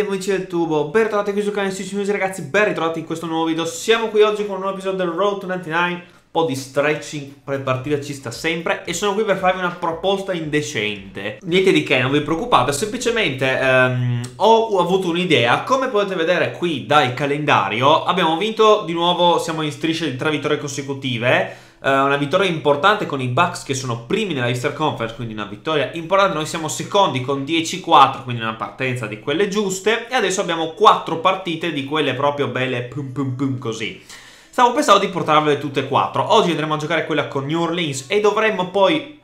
Benvenuti amici del tubo, ben ritrovati qui sul canale Stitch News ragazzi, ben ritrovati in questo nuovo video. Siamo qui oggi con un nuovo episodio del Road to 99 Un po' di stretching per partita ci sta sempre. E sono qui per farvi una proposta indecente. Niente di che, non vi preoccupate, semplicemente um, ho avuto un'idea. Come potete vedere qui dal calendario Abbiamo vinto di nuovo, siamo in striscia di tre vittorie consecutive una vittoria importante con i Bucks che sono primi nella Easter Conference, quindi una vittoria importante. Noi siamo secondi con 10-4, quindi una partenza di quelle giuste. E adesso abbiamo 4 partite di quelle proprio belle pum pum pum così. Stavo pensando di portarvele tutte e 4. Oggi andremo a giocare quella con New Orleans e dovremmo poi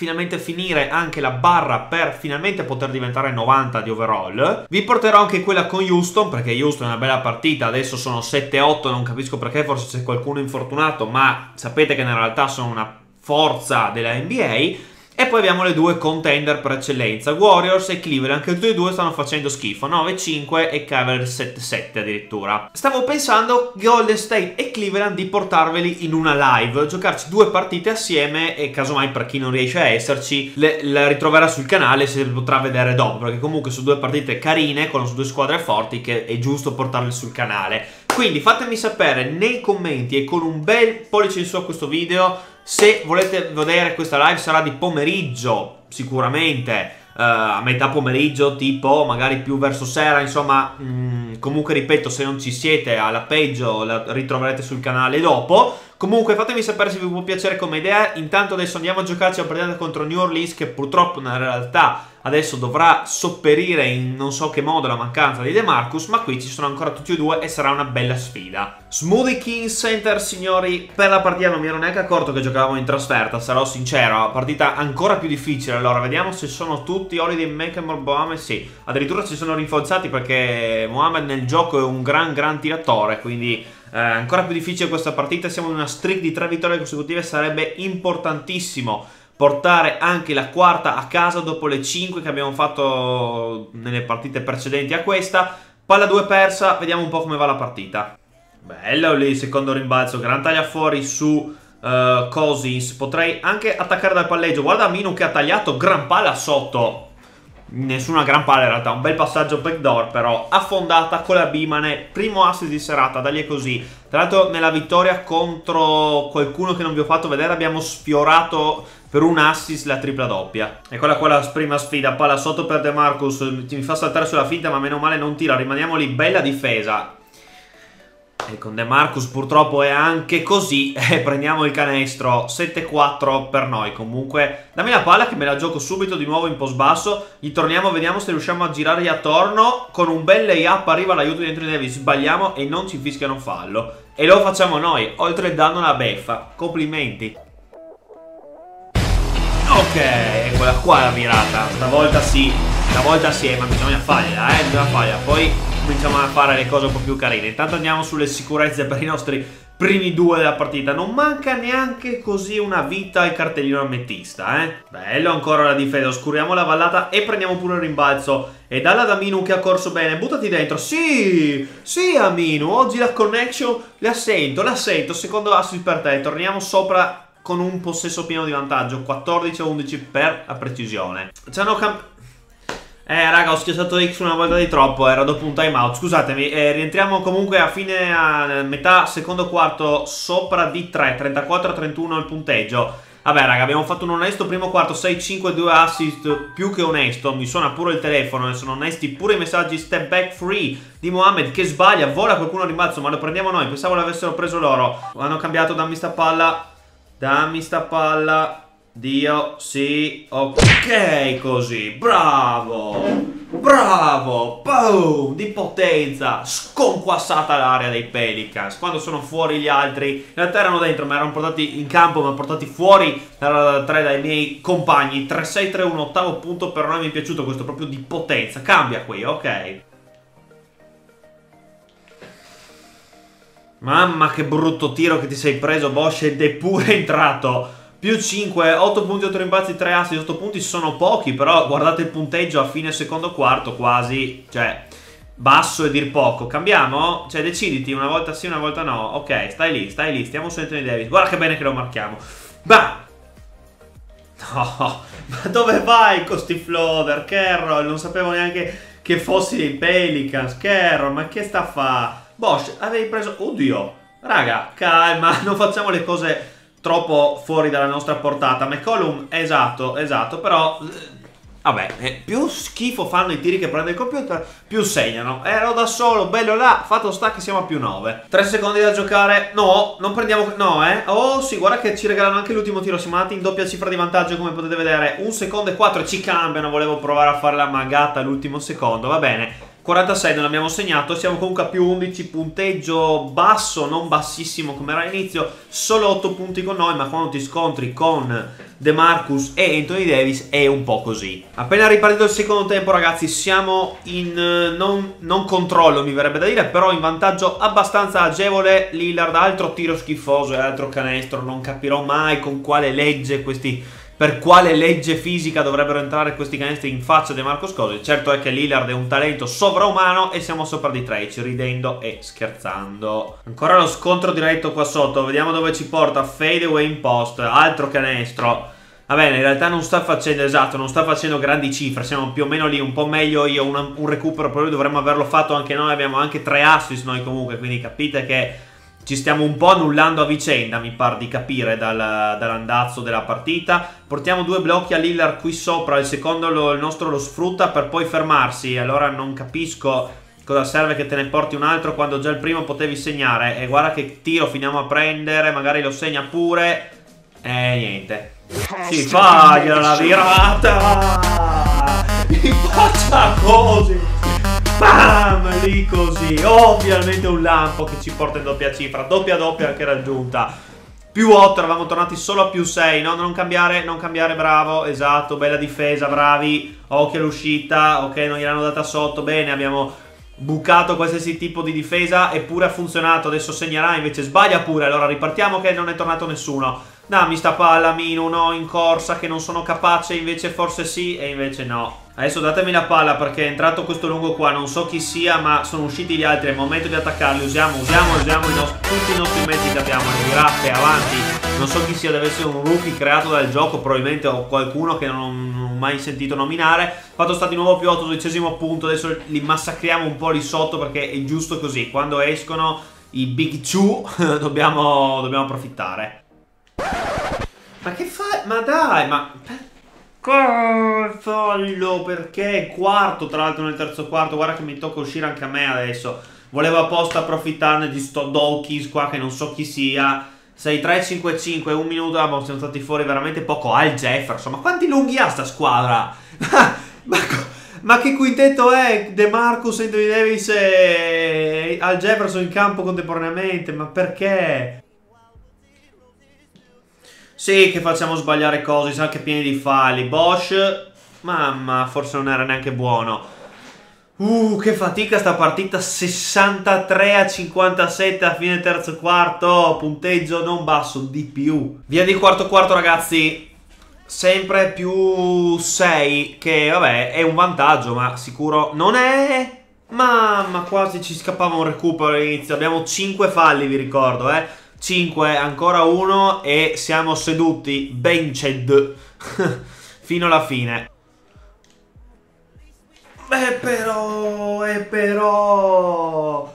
finalmente finire anche la barra per finalmente poter diventare 90 di overall. Vi porterò anche quella con Houston, perché Houston è una bella partita, adesso sono 7-8, non capisco perché, forse c'è qualcuno infortunato, ma sapete che in realtà sono una forza della NBA. E poi abbiamo le due contender per eccellenza, Warriors e Cleveland, che tutti e due stanno facendo schifo, 9-5 e Cavaliers 7-7 addirittura. Stavo pensando Golden State e Cleveland di portarveli in una live, giocarci due partite assieme e casomai per chi non riesce a esserci le, la ritroverà sul canale se le potrà vedere dopo, perché comunque sono due partite carine, con due squadre forti che è giusto portarle sul canale. Quindi fatemi sapere nei commenti e con un bel pollice in su a questo video se volete vedere questa live sarà di pomeriggio, sicuramente. Uh, a metà pomeriggio, tipo magari più verso sera, insomma, mh, mm, comunque ripeto, se non ci siete alla peggio la ritroverete sul canale dopo. Comunque fatemi sapere se vi può piacere come idea. Intanto adesso andiamo a giocarci a partita contro New Orleans che purtroppo nella realtà adesso dovrà sopperire in non so che modo la mancanza di DeMarcus, ma qui ci sono ancora tutti e due e sarà una bella sfida. Smoothie King Center, signori, per la partita non mi ero neanche accorto che giocavamo in trasferta, sarò sincero, partita ancora più difficile, allora vediamo se sono tutti Holiday Maker Mohamed, sì, addirittura si sono rinforzati perché Mohamed nel gioco è un gran gran tiratore, quindi eh, ancora più difficile questa partita, siamo in una streak di tre vittorie consecutive, sarebbe importantissimo portare anche la quarta a casa dopo le 5 che abbiamo fatto nelle partite precedenti a questa. Palla 2 persa, vediamo un po' come va la partita. Bello lì, secondo rimbalzo, gran taglia fuori su uh, Cousins. Potrei anche attaccare dal palleggio. Guarda Minu che ha tagliato, gran palla sotto. Nessuna gran palla in realtà, un bel passaggio backdoor però affondata con la Bimane, primo assist di serata, dagli così. Tra l'altro nella vittoria contro qualcuno che non vi ho fatto vedere abbiamo sfiorato per un assist la tripla doppia. Eccola qua la prima sfida, palla sotto per De Marcus, mi fa saltare sulla finta ma meno male non tira, rimaniamo lì, bella difesa. E con De Marcus purtroppo è anche così, e prendiamo il canestro, 7-4 per noi comunque. Dammi la palla che me la gioco subito di nuovo in post basso, gli torniamo, vediamo se riusciamo a girargli attorno, con un bel layup arriva l'aiuto di Anthony Davis, sbagliamo e non ci fischiano fallo. E lo facciamo noi, oltre il danno alla beffa, complimenti. Ok, eccola qua la mirata. Stavolta sì, stavolta sì, ma bisogna farla, eh, bisogna farla. Poi cominciamo a fare le cose un po' più carine. Intanto andiamo sulle sicurezze per i nostri primi due della partita. Non manca neanche così una vita al cartellino ammettista, eh. Bello ancora la difesa, oscuriamo la vallata e prendiamo pure il rimbalzo. E dalla da Aminu che ha corso bene, buttati dentro. Sì, sì Aminu, oggi la connection la sento, la sento. Secondo assist per te, torniamo sopra con un possesso pieno di vantaggio 14 a 11 per la precisione ci hanno cambiato eh raga ho schiacciato X una volta di troppo Era dopo un timeout Scusatemi eh, Rientriamo comunque a fine a metà secondo quarto Sopra di 3 34 a 31 il punteggio. Vabbè raga abbiamo fatto un onesto primo quarto 6-5 2 assist più che onesto Mi suona pure il telefono e sono onesti pure i messaggi step back free Di Mohamed che sbaglia Vola qualcuno a rimbalzo ma lo prendiamo noi Pensavo l'avessero preso loro. Hanno cambiato dammi sta palla Dammi sta palla. Dio, sì, ok così, bravo, bravo, boom, di potenza, sconquassata l'area dei Pelicans, quando sono fuori gli altri, in realtà erano dentro, ma erano portati in campo, ma portati fuori tre dai miei compagni, 3-6-3-1, ottavo punto, per noi mi è piaciuto questo proprio di potenza, cambia qui, ok. Mamma che brutto tiro che ti sei preso Bosch ed è pure entrato più 5, 8 punti, 8 rimbalzi, 3 assi, 8 punti sono pochi, però guardate il punteggio a fine secondo quarto quasi, cioè, basso e dir poco. Cambiamo? Cioè, deciditi, una volta sì, una volta no. Ok, stai lì, stai lì, stiamo su Anthony Davis. Guarda che bene che lo marchiamo. Ma... No, ma dove vai con sti floater, Carroll? Non sapevo neanche che fossi dei Pelicans. Carroll, ma che sta a fa? Bosch, avevi preso... Oddio. Raga, calma, non facciamo le cose troppo fuori dalla nostra portata. McCollum, esatto, esatto, però eh, Vabbè, eh, più schifo fanno i tiri che prende il computer, più segnano. Ero da solo, bello là, fatto sta che siamo a più 9. 3 secondi da giocare. No, non prendiamo... No, eh. Oh, sì, guarda che ci regalano anche l'ultimo tiro. Siamo andati in doppia cifra di vantaggio, come potete vedere. Un secondo e 4 ci cambiano. Volevo provare a fare la magata all'ultimo secondo. Va bene. 46 non l'abbiamo segnato, siamo comunque a più 11, punteggio basso, non bassissimo come era all'inizio, solo 8 punti con noi, ma quando ti scontri con De Marcus e Anthony Davis è un po' così. Appena ripartito il secondo tempo ragazzi siamo in non, non, controllo mi verrebbe da dire, però in vantaggio abbastanza agevole, Lillard altro tiro schifoso e altro canestro, non capirò mai con quale legge questi per quale legge fisica dovrebbero entrare questi canestri in faccia di Marco Scosi. Certo è che Lillard è un talento sovraumano e siamo sopra di Trace, ridendo e scherzando. Ancora lo scontro diretto qua sotto, vediamo dove ci porta. Fade away in post, altro canestro. Va bene, in realtà non sta facendo, esatto, non sta facendo grandi cifre, siamo più o meno lì, un po' meglio io, un, un recupero per lui dovremmo averlo fatto anche noi, abbiamo anche tre assist noi comunque, quindi capite che ci stiamo un po' annullando a vicenda, mi pare di capire dal, dall'andazzo della partita. Portiamo due blocchi a Lillard qui sopra, il secondo lo, il nostro lo sfrutta per poi fermarsi. Allora non capisco cosa serve che te ne porti un altro quando già il primo potevi segnare. E guarda che tiro finiamo a prendere, magari lo segna pure. E niente. Si faglia la virata! In faccia così! Bam! Lì così. Ovviamente un lampo che ci porta in doppia cifra. Doppia doppia anche raggiunta. Più 8, eravamo tornati solo a più 6. No, non cambiare, non cambiare, bravo. Esatto, bella difesa, bravi. Occhio all'uscita. Ok, non gliel'hanno data sotto. Bene, abbiamo bucato qualsiasi tipo di difesa. Eppure ha funzionato. Adesso segnerà, invece sbaglia pure. Allora ripartiamo che non è tornato nessuno. Dammi sta palla, Minu, no, in corsa che non sono capace. Invece forse sì e invece no. Adesso datemi la palla perché è entrato questo lungo qua, non so chi sia ma sono usciti gli altri, è il momento di attaccarli, usiamo, usiamo, usiamo i tutti i nostri mezzi che abbiamo, le virate, avanti, non so chi sia, deve essere un rookie creato dal gioco, probabilmente o qualcuno che non, non ho mai sentito nominare, fatto sta di nuovo più 8, dodicesimo punto, adesso li massacriamo un po' lì sotto perché è giusto così, quando escono i big two dobbiamo, dobbiamo approfittare. Ma che fai? Ma dai, ma... Fallo perché è quarto tra l'altro nel terzo quarto Guarda che mi tocca uscire anche a me adesso Volevo apposta approfittarne di sto Dawkins qua che non so chi sia 6, 3, 5, 5, un minuto siamo stati fuori veramente poco Al Jefferson, ma quanti lunghi ha sta squadra? ma, ma, che quintetto è? De Marcus, Anthony Davis e Al Jefferson in campo contemporaneamente Ma perché? Sì, che facciamo sbagliare cose, siamo anche pieni di falli. Bosch, mamma, forse non era neanche buono. Uh, che fatica sta partita, 63 a 57 a fine terzo quarto, punteggio non basso, di più. Via di quarto quarto ragazzi, sempre più 6, che vabbè è un vantaggio, ma sicuro non è... Mamma, quasi ci scappava un recupero all'inizio, abbiamo 5 falli vi ricordo, eh. 5, ancora uno e siamo seduti, benched, fino alla fine. E però, e però...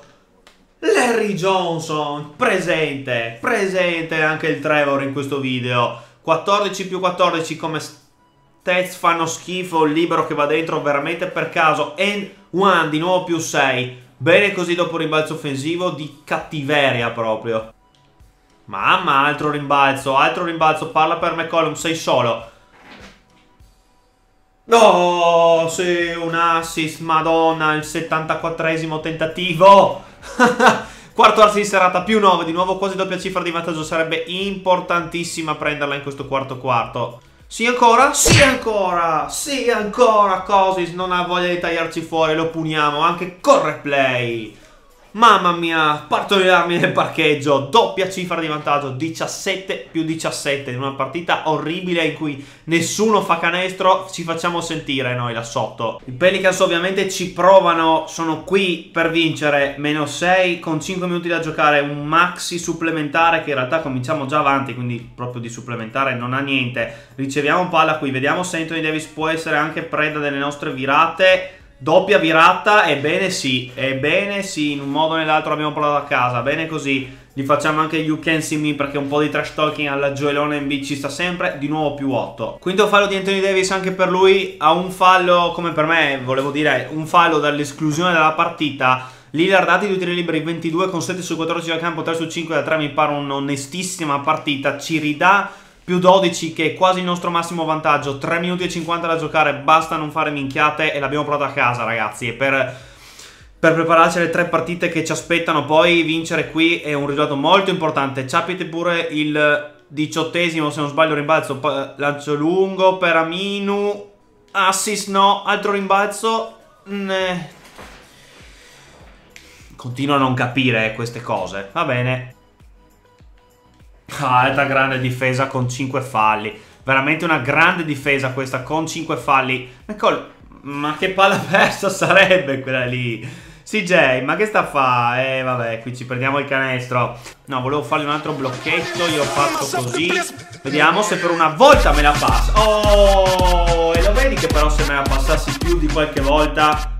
Larry Johnson, presente, presente anche il Trevor in questo video. 14 più 14 come stats fanno schifo, il libero che va dentro veramente per caso. And one di nuovo più 6. Bene così dopo rimbalzo offensivo di cattiveria proprio. Mamma, altro rimbalzo, altro rimbalzo. Parla per McCollum, sei solo. No, sì, un assist, madonna, il 74esimo tentativo. Quarto assist di serata, più 9, di nuovo quasi doppia cifra di vantaggio. Sarebbe importantissima prenderla in questo quarto quarto. Sì ancora? Sì ancora! Sì ancora! Cosis non ha voglia di tagliarci fuori, lo puniamo anche con replay. Mamma mia, parto le armi nel parcheggio, doppia cifra di vantaggio, 17 più 17 in una partita orribile in cui nessuno fa canestro, ci facciamo sentire noi là sotto. I Pelicans ovviamente ci provano, sono qui per vincere, meno 6 con 5 minuti da giocare, un maxi supplementare che in realtà cominciamo già avanti, quindi proprio di supplementare non ha niente. Riceviamo palla qui, vediamo se Anthony Davis può essere anche preda delle nostre virate. Doppia virata, ebbene sì, ebbene sì, in un modo o nell'altro l'abbiamo portato a casa, bene così. Gli facciamo anche You Can See Me perché un po' di trash talking alla Joelone MB ci sta sempre, di nuovo più 8. Quinto fallo di Anthony Davis anche per lui, ha un fallo come per me, volevo dire, un fallo dall'esclusione dalla partita. Lillard dati di tiri liberi 22 con 7 su 14 da campo, 3 su 5 da 3 mi pare un'onestissima partita, ci ridà più 12 che è quasi il nostro massimo vantaggio, 3 minuti e 50 da giocare, basta non fare minchiate e l'abbiamo portato a casa ragazzi, e per, per prepararci alle tre partite che ci aspettano poi vincere qui è un risultato molto importante, ciapite pure il diciottesimo se non sbaglio rimbalzo, lancio lungo per Aminu, assist no, altro rimbalzo, ne... Continuo a non capire queste cose, va bene, Alta grande difesa con 5 falli. Veramente una grande difesa questa con 5 falli. Ma che palla persa sarebbe quella lì? CJ, ma che sta a fare? Eh, vabbè, qui ci prendiamo il canestro. No, volevo fargli un altro blocchetto. Io ho fatto così. Vediamo se per una volta me la passa. Oh, e lo vedi che però se me la passassi più di qualche volta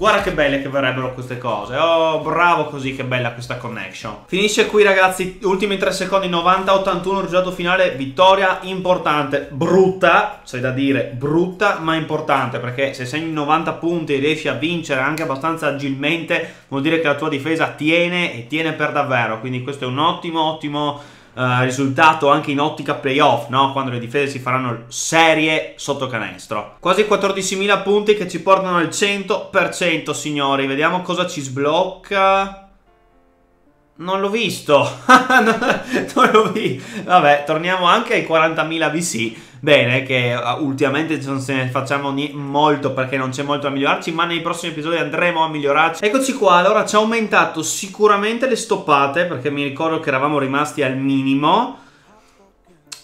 Guarda che belle che verrebbero queste cose. Oh, bravo così, che bella questa connection. Finisce qui, ragazzi. Ultimi 3 secondi, 90-81, risultato finale. Vittoria importante. Brutta, c'è da dire, brutta, ma importante. Perché se segni 90 punti e riesci a vincere anche abbastanza agilmente, vuol dire che la tua difesa tiene e tiene per davvero. Quindi questo è un ottimo, ottimo Uh, risultato anche in ottica playoff, no? quando le difese si faranno serie sotto canestro. Quasi 14.000 punti che ci portano al 100%, signori. Vediamo cosa ci sblocca. Non l'ho visto. non l'ho visto. Vabbè, torniamo anche ai 40.000 VC. Bene, che uh, ultimamente non se ne facciamo molto perché non c'è molto da migliorarci, ma nei prossimi episodi andremo a migliorarci. Eccoci qua, allora ci ha aumentato sicuramente le stoppate, perché mi ricordo che eravamo rimasti al minimo.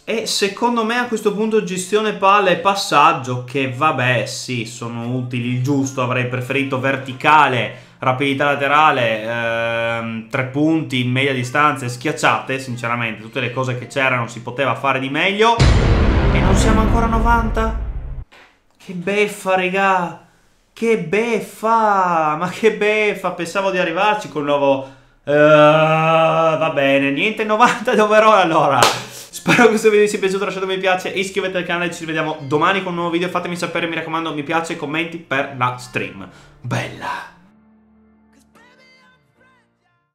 E secondo me a questo punto gestione palla e passaggio, che vabbè, sì, sono utili il giusto, avrei preferito verticale rapidità laterale, ehm, tre punti media distanza schiacciate, sinceramente, tutte le cose che c'erano si poteva fare di meglio. E non siamo ancora a 90? Che beffa, regà! Che beffa! Ma che beffa! Pensavo di arrivarci con il nuovo... Uh, va bene, niente 90 doverò allora. Spero che questo video vi sia piaciuto, lasciate un mi piace, iscrivetevi al canale, ci rivediamo domani con un nuovo video. Fatemi sapere, mi raccomando, mi piace e commenti per la stream. Bella!